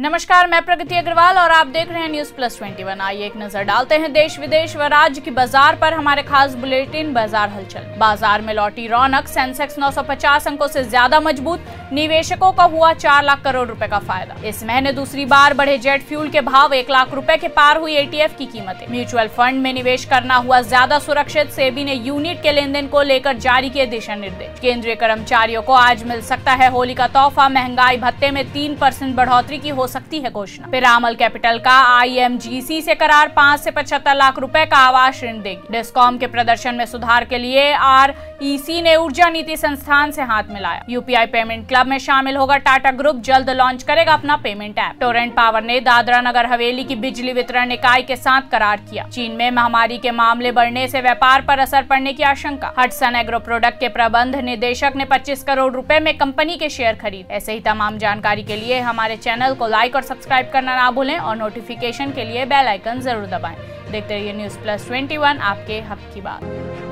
नमस्कार, मैं प्रगति अग्रवाल और आप देख रहे हैं न्यूज़ प्लस 21 आइए एक नज़र डालते हैं देश विदेश व राज्य की बाज़ार पर हमारे खास बुलेटिन बाज़ार हलचल। बाज़ार में लौटी रौनक सेंसेक्स 950 अंकों से ज़्यादा मज़बूत निवेशकों का हुआ चार लाख करोड़ रुपए का फ़ायदा। इस महीने दूसरी बार बढ़े जेट फ्यूल के भाव एक लाख रुपए के पार हुई एटीएफ की कीमतें। म्यूचुअल फंड में निवेश करना हुआ ज़्यादा सुरक्षित, सेबी ने यूनिट के लेन को लेकर जारी किए दिशा निर्देश। केंद्रीय कर्मचारियों को आज मिल सकता है होली का तोहफा। महँगाई भत्ते में तीन परसेंट बढ़ोतरी की हो सकती है घोषणा। पिरामल कैपिटल का आईएमजीसी से करार पाँच ऐसी पचहत्तर लाख रूपए का आवास ऋण देगी। डिस्कॉम के प्रदर्शन में सुधार के लिए आर ईसी ने ऊर्जा नीति संस्थान से हाथ मिलाया। यूपीआई पेमेंट क्लब में शामिल होगा टाटा ग्रुप, जल्द लॉन्च करेगा अपना पेमेंट ऐप। टोरेंट पावर ने दादरा नगर हवेली की बिजली वितरण इकाई के साथ करार किया। चीन में महामारी के मामले बढ़ने से व्यापार पर असर पड़ने की आशंका। हटसन एग्रो प्रोडक्ट के प्रबंध निदेशक ने 25 करोड़ रुपए में कंपनी के शेयर खरीद। ऐसे ही तमाम जानकारी के लिए हमारे चैनल को लाइक और सब्सक्राइब करना ना भूलें और नोटिफिकेशन के लिए बेल आइकन ज़रूर दबाएँ। देखते रहिए न्यूज़ प्लस ट्वेंटी आपके हक की बात।